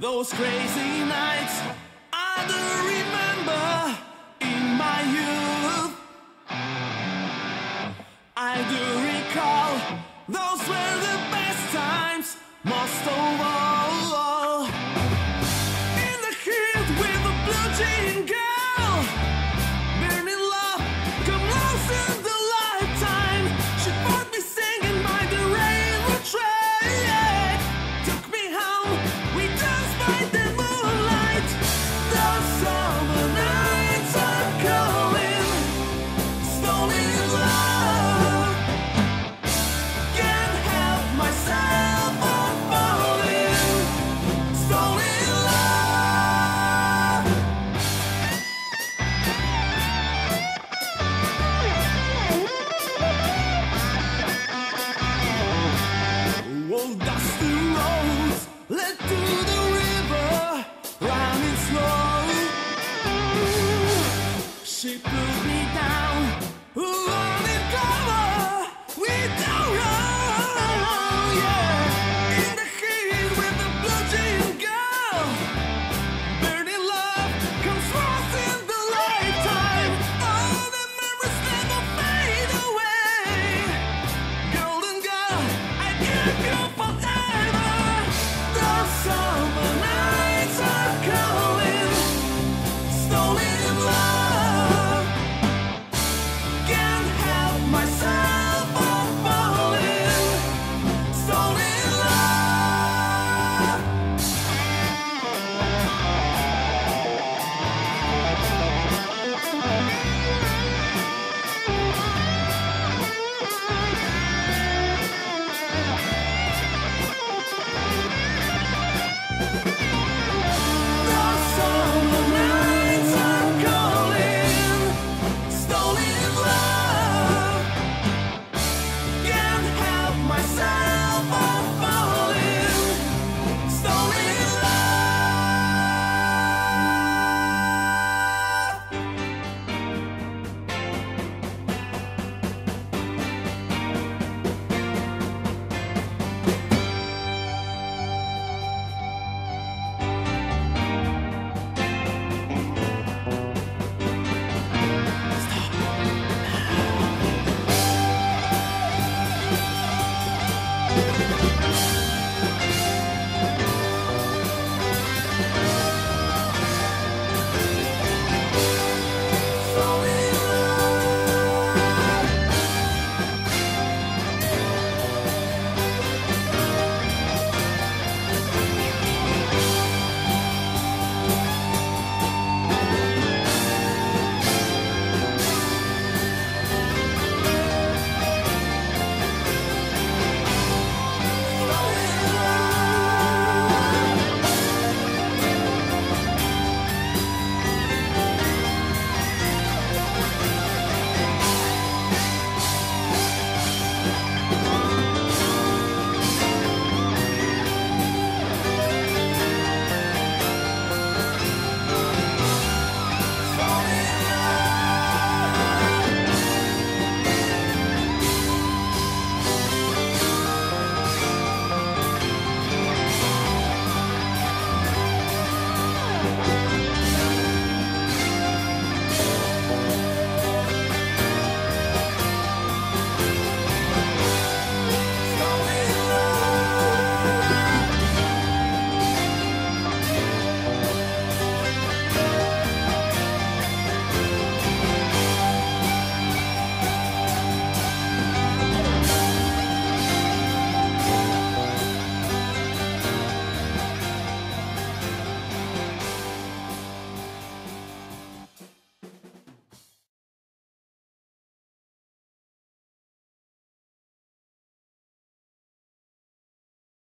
Those crazy nights I do remember in my youth. I do recall those were the best times, most of all. In the heat with a blue jean girl,